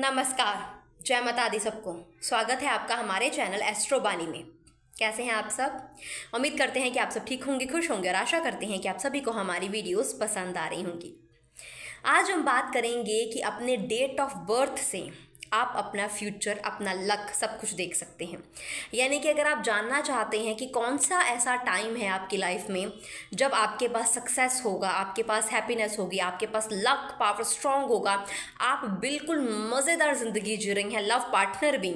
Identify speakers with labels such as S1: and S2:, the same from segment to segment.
S1: नमस्कार, जय माता दी सबको। स्वागत है आपका हमारे चैनल एस्ट्रोबानी में। कैसे हैं आप सब? उम्मीद करते हैं कि आप सब ठीक होंगे, खुश होंगे और आशा करते हैं कि आप सभी को हमारी वीडियोस पसंद आ रही होंगी। आज हम बात करेंगे कि अपने डेट ऑफ़ बर्थ से आप अपना फ्यूचर अपना लक सब कुछ देख सकते हैं। यानी कि अगर आप जानना चाहते हैं कि कौन सा ऐसा टाइम है आपकी लाइफ में जब आपके पास सक्सेस होगा, आपके पास हैप्पीनेस होगी, आपके पास लक पावर स्ट्रांग होगा, आप बिल्कुल मज़ेदार ज़िंदगी जी रही हैं लव पार्टनर भी।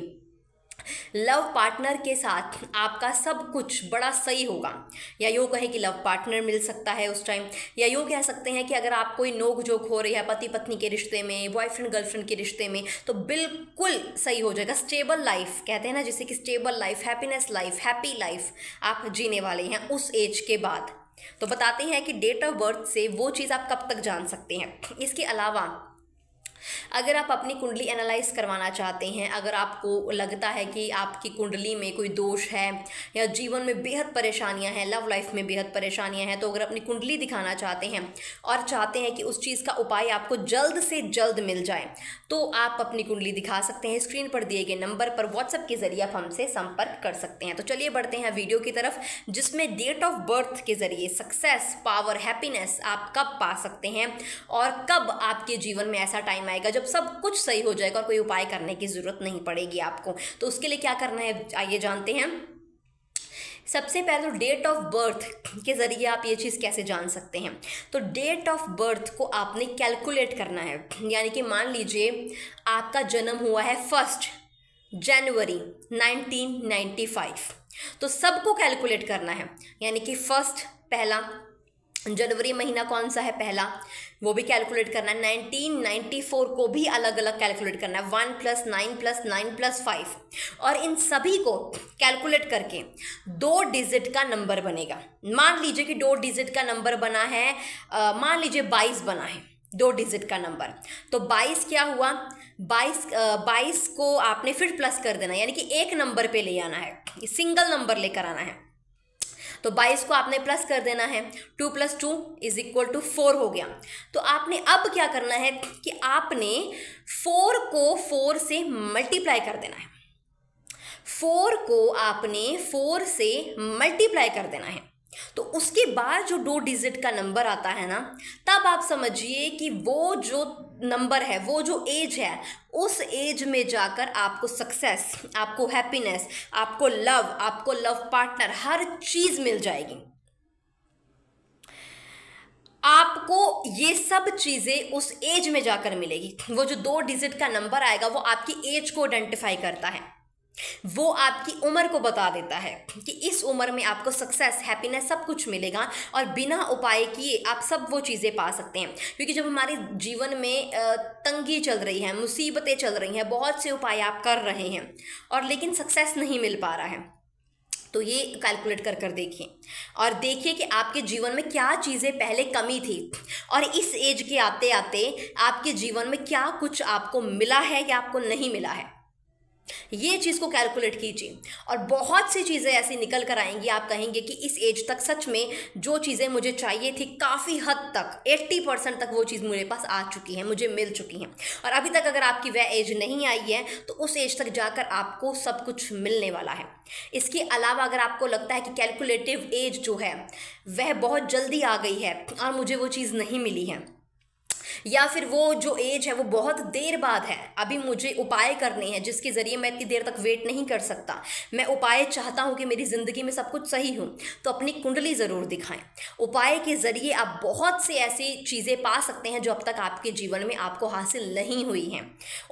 S1: लव पार्टनर के साथ आपका सब कुछ बड़ा सही होगा। या यूँ कहें कि लव पार्टनर मिल सकता है उस टाइम। या यूँ कह सकते हैं कि अगर आप कोई नोक जोक हो रही है पति पत्नी के रिश्ते में बॉयफ्रेंड गर्लफ्रेंड के रिश्ते में तो बिल्कुल सही हो जाएगा। स्टेबल लाइफ कहते हैं ना जैसे कि stable life happiness life happy life आप जीने वाले हैं उस एज के बाद। तो बताते हैं कि डेट ऑफ़ बर्थ से वो चीज़ आप कब तक जान सकते हैं। इसके अलावा अगर आप अपनी कुंडली एनालाइज करवाना चाहते हैं, अगर आपको लगता है कि आपकी कुंडली में कोई दोष है, या जीवन में बेहद परेशानियाँ हैं लव लाइफ में बेहद परेशानियाँ हैं तो अगर अपनी कुंडली दिखाना चाहते हैं और चाहते हैं कि उस चीज़ का उपाय आपको जल्द से जल्द मिल जाए तो आप अपनी कुंडली दिखा सकते हैं। स्क्रीन पर दिए गए नंबर पर व्हाट्सएप के ज़रिए आप हमसे संपर्क कर सकते हैं। तो चलिए बढ़ते हैं वीडियो की तरफ़, जिसमें डेट ऑफ़ बर्थ के ज़रिए सक्सेस पावर हैप्पीनेस आप कब पा सकते हैं और कब आपके जीवन में ऐसा टाइम आएगा जब सब कुछ सही हो जाएगा और कोई उपाय करने की ज़रूरत नहीं पड़ेगी आपको तो उसके लिए क्या करना है, आइए जानते हैं। सबसे पहले तो डेट ऑफ़ बर्थ के ज़रिए आप ये चीज़ कैसे जान सकते हैं। तो डेट ऑफ़ बर्थ को आपने कैलकुलेट करना है, यानी कि मान लीजिए आपका जन्म हुआ है फ़र्स्ट जनवरी 1995 तो सबको कैलकुलेट करना है, यानी कि फ़र्स्ट पहला जनवरी महीना कौन सा है पहला? वो भी कैलकुलेट करना है। 1994 को भी अलग अलग कैलकुलेट करना है। One plus nine plus nine plus five. और इन सभी को कैलकुलेट करके दो डिजिट का नंबर बनेगा। मान लीजिए कि दो डिजिट का नंबर बना है मान लीजिए बाईस बना है, दो डिजिट का नंबर तो बाईस क्या हुआ? बाईस बाईस को आपने फिर प्लस कर देना यानी कि एक नंबर पे ले आना है। सिंगल नंबर लेकर आना है। तो बाईस को आपने प्लस कर देना है, two plus two is equal to four हो गया। तो आपने अब क्या करना है कि आपने फोर को फोर से मल्टीप्लाई कर देना है। फोर को आपने फोर से मल्टीप्लाई कर देना है। तो उसके बाद जो दो डिजिट का नंबर आता है ना, तब आप समझिए कि वो जो नंबर है, वो जो एज है, उस एज में जाकर आपको सक्सेस आपको हैप्पीनेस आपको लव आपको लव पार्टनर हर चीज़ मिल जाएगी। आपको ये सब चीज़ें उस एज में जाकर मिलेगी। वो जो दो डिजिट का नंबर आएगा, वो आपकी एज को आइडेंटिफाई करता है। वो आपकी उम्र को बता देता है कि इस उम्र में आपको सक्सेस हैप्पीनेस सब कुछ मिलेगा और बिना उपाय किए आप सब वो चीज़ें पा सकते हैं। क्योंकि जब हमारे जीवन में तंगी चल रही है, मुसीबतें चल रही हैं, बहुत से उपाय आप कर रहे हैं और लेकिन सक्सेस नहीं मिल पा रहा है तो ये कैलकुलेट कर कर देखिए। और देखिए कि आपके जीवन में क्या चीज़ें पहले कमी थी और इस एज के आते आते आपके जीवन में क्या कुछ आपको मिला है या आपको नहीं मिला है। ये चीज़ को कैलकुलेट कीजिए। और बहुत सी चीज़ें ऐसी निकल कर आएँगी, आप कहेंगे कि इस एज तक सच में जो चीज़ें मुझे चाहिए थी, काफ़ी हद तक 80 परसेंट तक वो चीज़ मेरे पास आ चुकी है, मुझे मिल चुकी हैं। और अभी तक अगर आपकी वह एज नहीं आई है तो उस एज तक जाकर आपको सब कुछ मिलने वाला है। इसके अलावा अगर आपको लगता है कि कैलकुलेटिव एज जो है, वह बहुत जल्दी आ गई है और मुझे वो चीज़ नहीं मिली है या फिर वो जो एज है वो बहुत देर बाद है। अभी मुझे उपाय करने हैं जिसके ज़रिए मैं इतनी देर तक वेट नहीं कर सकता। मैं उपाय चाहता हूँ कि मेरी ज़िंदगी में सब कुछ सही हो तो अपनी कुंडली ज़रूर दिखाएँ। उपाय के ज़रिए आप बहुत से ऐसी चीज़ें पा सकते हैं जो अब तक आपके जीवन में आपको हासिल नहीं हुई हैं।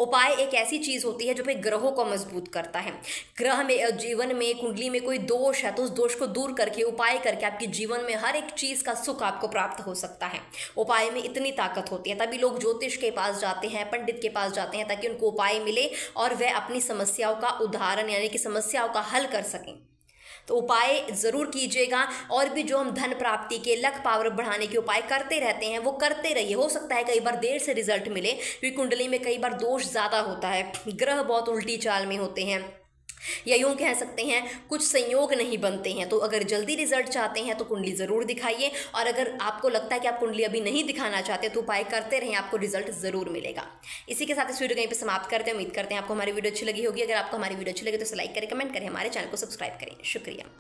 S1: उपाय एक ऐसी चीज़ होती है जो फिर ग्रहों को मज़बूत करता है। ग्रह में जीवन में, कुंडली में कोई दोष है तो उस दोष को दूर करके, उपाय करके आपके जीवन में हर एक चीज़ का सुख आपको प्राप्त हो सकता है। उपाय में इतनी ताकत होती है। तभी लोग ज्योतिष के पास जाते हैं, पंडित के पास जाते हैं ताकि उनको उपाय मिले और वह अपनी समस्याओं का उदाहरण यानी कि समस्याओं का हल कर सकें। तो उपाय ज़रूर कीजिएगा और भी जो हम धन प्राप्ति के लक पावर बढ़ाने के उपाय करते रहते हैं, वो करते रहिए। हो सकता है कई बार देर से रिज़ल्ट मिले, क्योंकि कुंडली में कई बार दोष ज़्यादा होता है। ग्रह बहुत उल्टी चाल में होते हैं। या यूँ कह सकते हैं, कुछ संयोग नहीं बनते हैं। तो अगर जल्दी रिज़ल्ट चाहते हैं तो कुंडली ज़रूर दिखाइए। और अगर आपको लगता है कि आप कुंडली अभी नहीं दिखाना चाहते तो उपाय करते रहें, आपको रिज़ल्ट ज़रूर मिलेगा। इसी के साथ इस वीडियो कहीं पर समाप्त करते हैं। उम्मीद करते हैं आपको हमारी वीडियो अच्छी लगी होगी। अगर आपको हमारी वीडियो अच्छी लगी तो लाइक करें कमेंट करें, हमारे चैनल को सब्सक्राइब करें। शुक्रिया।